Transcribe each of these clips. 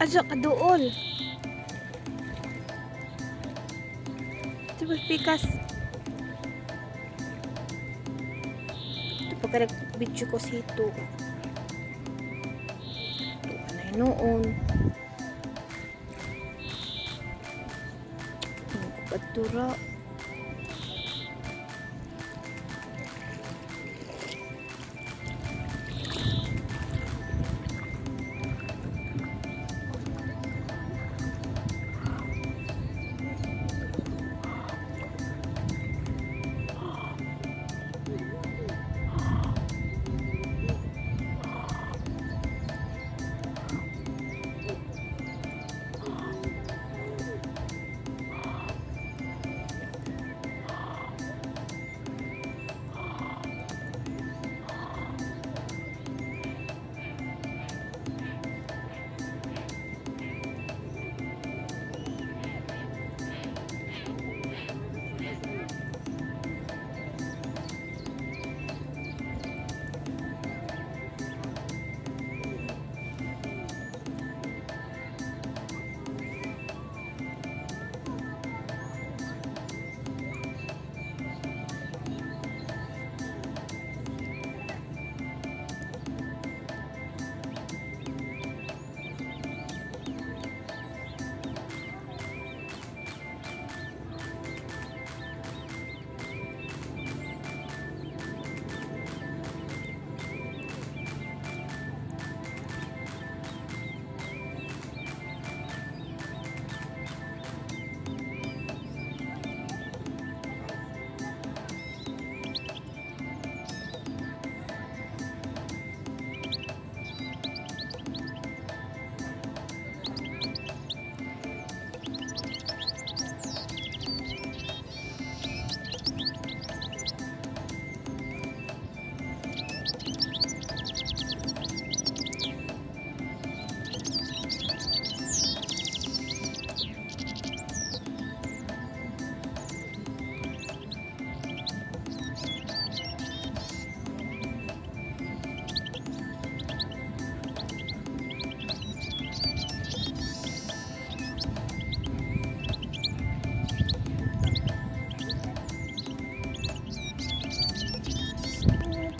Adyo ka dool. Ito pikas. Ito pa ka video ko sa ito. Ito ka na noon. Ang kapatura.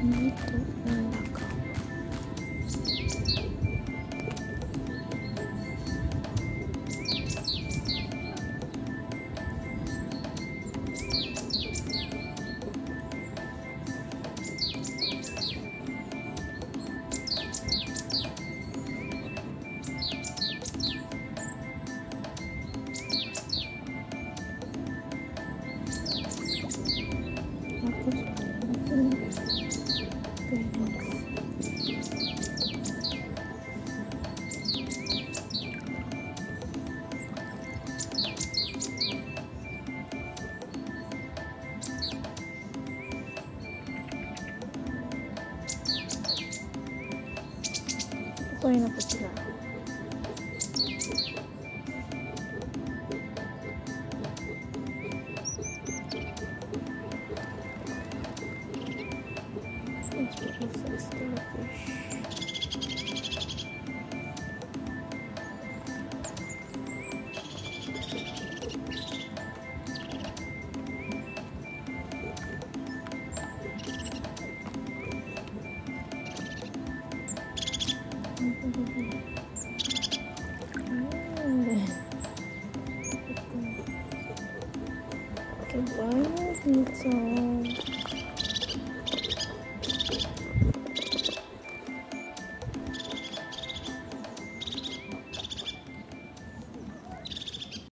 没懂当になんか違う。Let's get this fish. 이렇게 많이 진짜